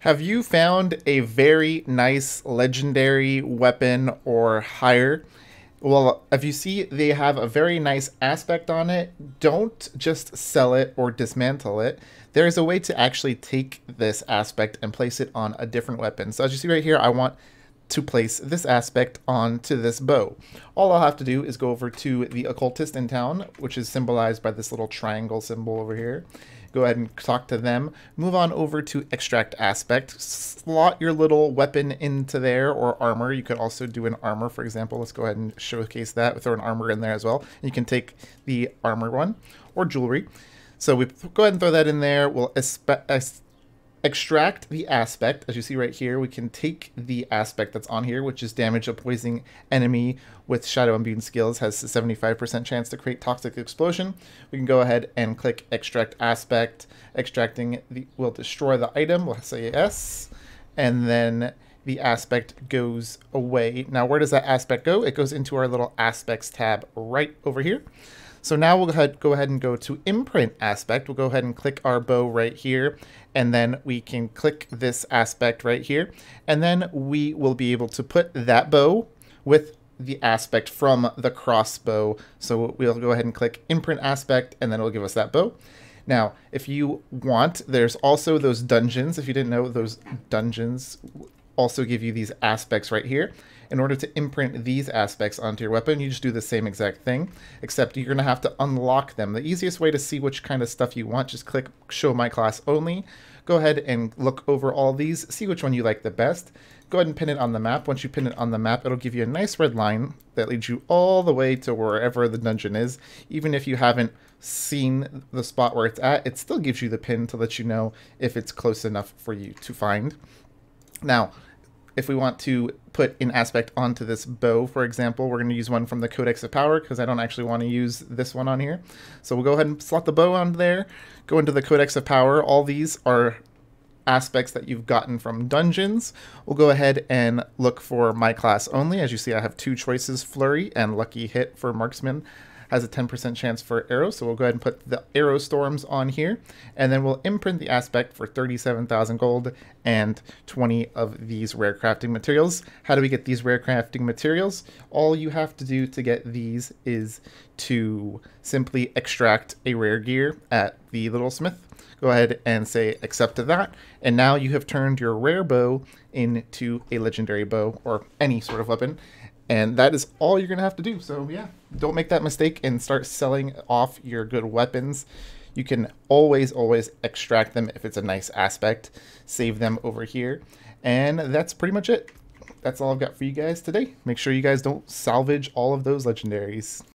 Have you found a very nice legendary weapon or higher? Well, if you see they have a very nice aspect on it, don't just sell it or dismantle it. There is a way to actually take this aspect and place it on a different weapon. So as you see right here, I want to place this aspect onto this bow. All I'll have to do is go over to the occultist in town, which is symbolized by this little triangle symbol over here. Go ahead and talk to them. Move on over to extract aspect. Slot your little weapon into there or armor. You could also do an armor, for example. Let's go ahead and showcase that. Throw an armor in there as well. You can take the armor one or jewelry. So we go ahead and throw that in there. We'll extract the aspect. As you see right here, we can take the aspect that's on here, which is damage a poison enemy with Shadow Imbued skills, has a 75% chance to create Toxic Explosion. We can go ahead and click Extract Aspect. Extracting the, will destroy the item, we'll say yes. And then the aspect goes away. Now, where does that aspect go? It goes into our little aspects tab right over here. So now we'll go ahead, and go to imprint aspect. We'll go ahead and click our bow right here, and then we can click this aspect right here, and then we will be able to put that bow with the aspect from the crossbow. So we'll go ahead and click imprint aspect, and then it'll give us that bow. Now, if you want, there's also those dungeons. If you didn't know, those dungeons also give you these aspects right here. In order to imprint these aspects onto your weapon, you just do the same exact thing, except you're going to have to unlock them. The easiest way to see which kind of stuff you want, just click Show My Class Only. Go ahead and look over all these, see which one you like the best. Go ahead and pin it on the map. Once you pin it on the map, it'll give you a nice red line that leads you all the way to wherever the dungeon is. Even if you haven't seen the spot where it's at, it still gives you the pin to let you know if it's close enough for you to find. Now, if we want to put an aspect onto this bow, for example, we're going to use one from the Codex of Power because I don't actually want to use this one on here. So we'll go ahead and slot the bow on there, go into the Codex of Power. All these are aspects that you've gotten from dungeons. We'll go ahead and look for my class only. As you see, I have two choices, Flurry and Lucky Hit for Marksman has a 10% chance for arrows. So we'll go ahead and put the arrow storms on here. And then we'll imprint the aspect for 37,000 gold and 20 of these rare crafting materials. How do we get these rare crafting materials? All you have to do to get these is to simply extract a rare gear at the little smith go ahead and say accept to that. And now you have turned your rare bow into a legendary bow or any sort of weapon. And that is all you're going to have to do. So, yeah, don't make that mistake and start selling off your good weapons. You can always, always extract them if it's a nice aspect. Save them over here. And that's pretty much it. That's all I've got for you guys today. Make sure you guys don't salvage all of those legendaries.